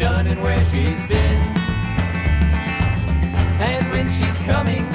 done and where she's been. And when she's coming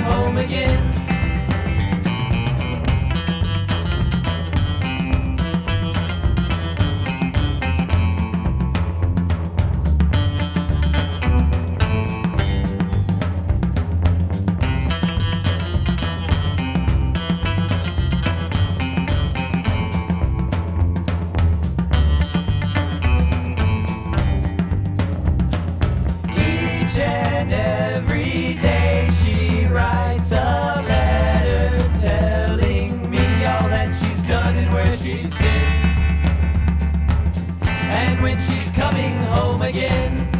where she's been, and when she's coming home again.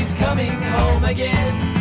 she's coming home again.